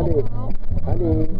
아니 아니